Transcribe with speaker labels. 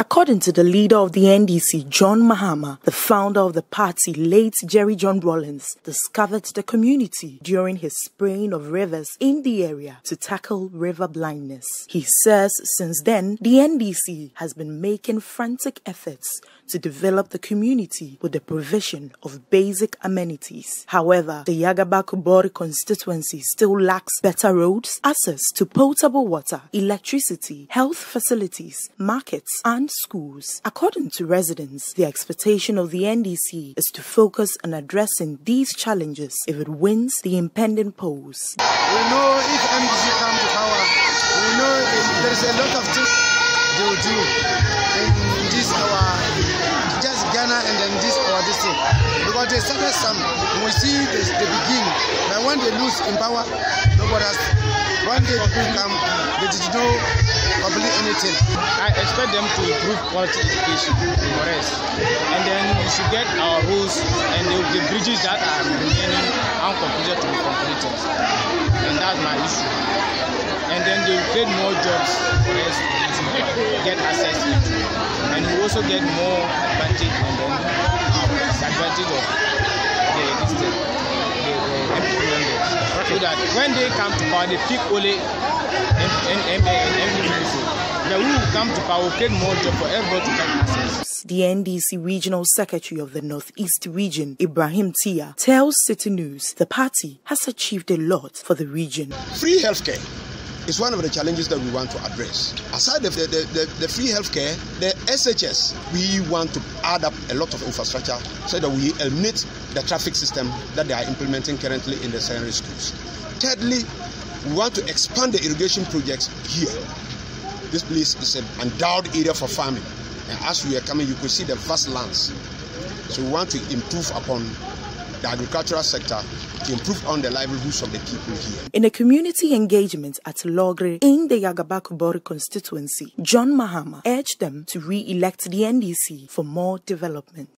Speaker 1: According to the leader of the NDC, John Mahama, the founder of the party, late Jerry John Rawlings, discovered the community during his spraying of rivers in the area to tackle river blindness. He says since then, the NDC has been making frantic efforts to develop the community with the provision of basic amenities. However, the Yagaba Kubori constituency still lacks better roads, access to potable water, electricity, health facilities, markets, and schools. According to residents, the expectation of the NDC is to focus on addressing these challenges if it wins the impending polls.
Speaker 2: We know if NDC come to power, we know there is a lot of things they will do in this our just Ghana and then this our district. Because they started some we see this the beginning. But when they lose in power, nobody has when they become they did not complete anything.
Speaker 3: I expect them to improve quality education for. And then we should get our roads and the, the bridges that are remaining uncompleted to be completed. And that's my issue. And then they will create more jobs for us to get access to. And we also get more advantage and then disadvantage of the, this thing, the, the MP members. So that when they come to power, they pick only the we will come to power, create more job for everybody to get access.
Speaker 1: The NDC Regional Secretary of the Northeast Region, Ibrahim Tia, tells Citi News the party has achieved a lot for the region.
Speaker 4: Free healthcare is one of the challenges that we want to address. Aside of the, the, the, the free healthcare, the SHS, we want to add up a lot of infrastructure so that we eliminate the traffic system that they are implementing currently in the secondary schools. Thirdly, we want to expand the irrigation projects here. This place is an endowed area for farming. And as we are coming, you could see the vast lands. So we want to improve upon the agricultural sector to improve on the livelihoods of the people here.
Speaker 1: In a community engagement at Loagri in the Yagabakubori constituency, John Mahama urged them to re-elect the NDC for more development.